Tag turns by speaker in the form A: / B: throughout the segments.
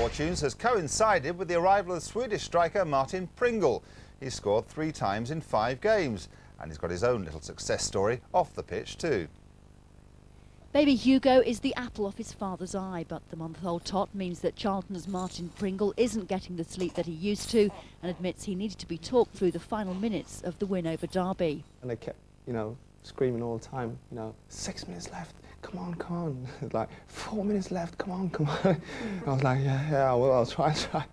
A: fortunes has coincided with the arrival of Swedish striker Martin Pringle. He's scored three times in five games and he's got his own little success story off the pitch too.
B: Baby Hugo is the apple of his father's eye, but the month-old tot means that Charlton's Martin Pringle isn't getting the sleep that he used to and admits he needed to be talked through the final minutes of the win over Derby.
C: And they kept, you know, screaming all the time, you know, six minutes left, come on, come on. like, four minutes left, come on, come on. I was like, yeah, yeah, well, I'll try, I'll try.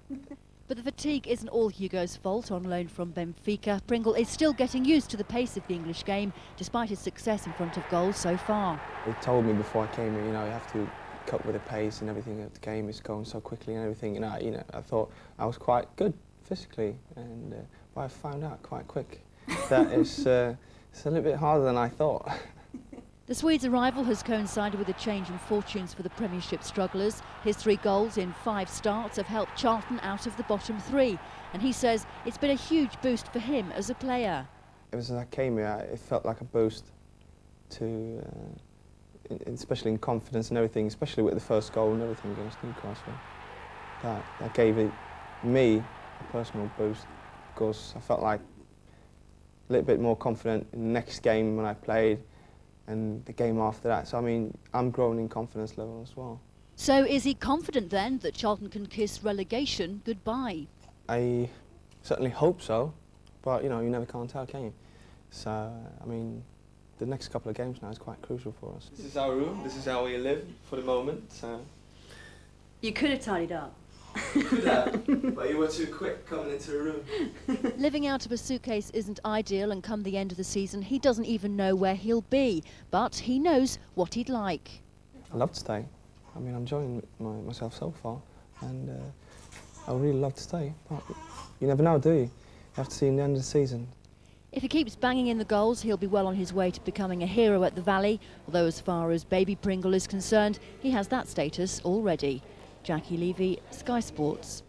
B: But the fatigue isn't all Hugo's fault. On loan from Benfica, Pringle is still getting used to the pace of the English game, despite his success in front of goals so far.
C: They told me before I came here, you know, you have to cope with the pace and everything. The game is going so quickly and everything. And I, you know, I thought I was quite good physically, and uh, but I found out quite quick that it's, uh, it's a little bit harder than I thought.
B: The Swedes' arrival has coincided with a change in fortunes for the Premiership strugglers. His three goals in five starts have helped Charlton out of the bottom three, and he says it's been a huge boost for him as a player.
C: Ever since I came here, it felt like a boost to, uh, in, especially in confidence and everything, especially with the first goal and everything against Newcastle. That, that gave it, me a personal boost because I felt like little bit more confident in the next game when I played and the game after that. So, I mean, I'm growing in confidence level as well.
B: So is he confident then that Charlton can kiss relegation goodbye?
C: I certainly hope so, but, you know, you never can't tell, can you? So, I mean, the next couple of games now is quite crucial for us. This is our room, this is how we live for the moment. So.
D: You could have tidied up.
C: Could have, but you were too quick coming into the room.
B: Living out of a suitcase isn't ideal, and come the end of the season, he doesn't even know where he'll be. But he knows what he'd like.
C: I love to stay. I mean, I'm enjoying my, myself so far, and uh, I would really love to stay. But you never know, do you? You have to see in the end of the season.
B: If he keeps banging in the goals, he'll be well on his way to becoming a hero at the Valley. Although as far as Baby Pringle is concerned, he has that status already. Jackie Levy, Sky Sports.